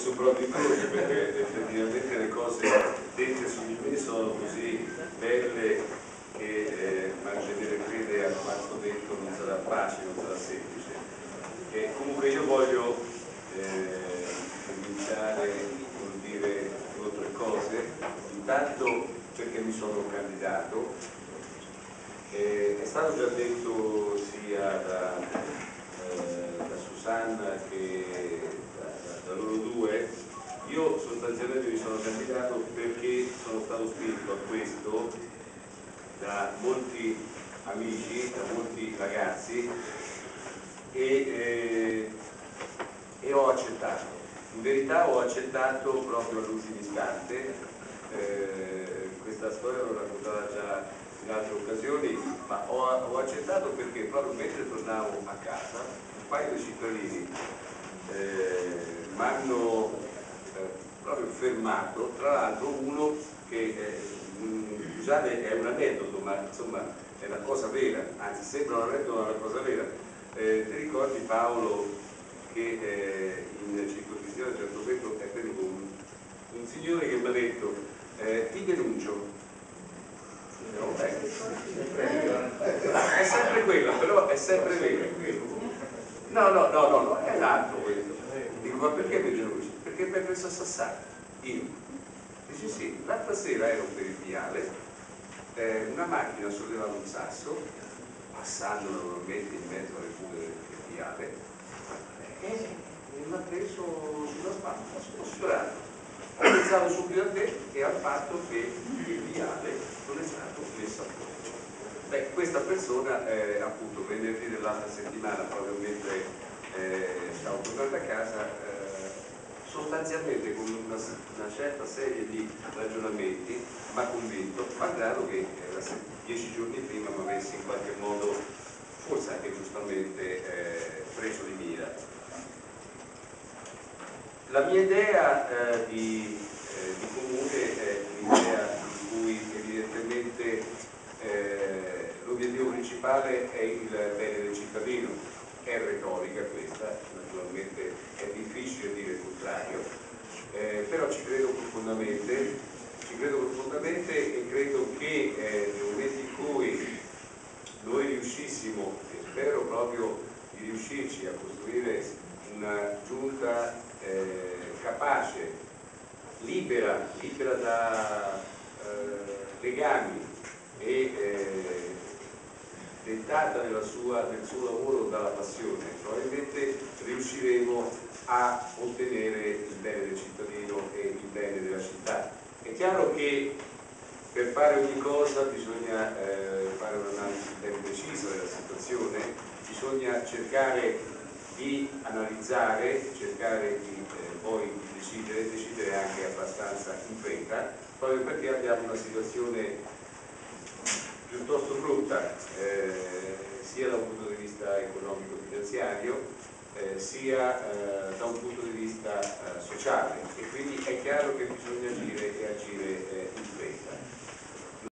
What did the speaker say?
cose perché effettivamente le cose dette su di me sono così belle che eh, mantenere fede a quanto detto non sarà facile, non sarà semplice. E comunque io voglio eh, cominciare con dire due o tre cose, intanto perché mi sono candidato, eh, è stato già detto sia da, eh, da Susanna che da loro due, io sostanzialmente mi sono candidato perché sono stato spinto a questo da molti amici, da molti ragazzi e, eh, e ho accettato. In verità ho accettato proprio all'ultimo istante, eh, questa storia l'ho raccontata già in altre occasioni, ma ho, ho accettato perché proprio mentre tornavo a casa un paio di cittadini eh, mi hanno proprio fermato, tra l'altro uno che, eh, scusate, è un aneddoto, ma insomma è una cosa vera, anzi sembra un aneddoto ma è una cosa vera. Eh, ti ricordi Paolo che eh, in circoscrizione a un certo punto è venuto un, un signore che mi ha detto eh, ti denuncio. No, è sempre quello, però è sempre vero. No, no, no, no, no è l'altro questo ma perché mi denunci? Preso a sassare, io. Dice sì, l'altra sera ero per il viale, eh, una macchina sollevava un sasso, passando normalmente in mezzo alle cure del viale, e mi ha preso sulla spalla, ho sfiorato. Ho pensato subito a te e al fatto che il viale non è stato messo a posto. Beh, questa persona, eh, appunto, venerdì dell'altra settimana, proprio mentre eh, stavo tornando a casa, eh, sostanzialmente con una, una, certa serie di ragionamenti mi ha convinto, malgrado che eh, dieci giorni prima mi avessi in qualche modo, forse anche giustamente, eh, preso di mira. La mia idea eh, di, eh, di, comune è un'idea in cui evidentemente eh, l'obiettivo principale è il bene del cittadino, è retorica questa, naturalmente è difficile dire il contrario, eh, però ci credo profondamente, ci credo profondamente e credo che eh, nel momento in cui noi riuscissimo, e spero proprio di riuscirci a costruire una giunta eh, capace, libera, libera da eh, legami e eh, dettata sua, nel suo lavoro dalla passione, probabilmente riusciremo a ottenere il bene del cittadino e il bene della città. È chiaro che per fare ogni cosa bisogna eh, fare un'analisi ben precisa della situazione, bisogna cercare di analizzare, cercare di eh, poi decidere, decidere anche abbastanza in fretta, proprio perché abbiamo una situazione piuttosto brutta eh, sia da un punto di vista economico-finanziario eh, sia eh, da un punto di vista eh, sociale e quindi è chiaro che bisogna agire e agire eh, in fretta.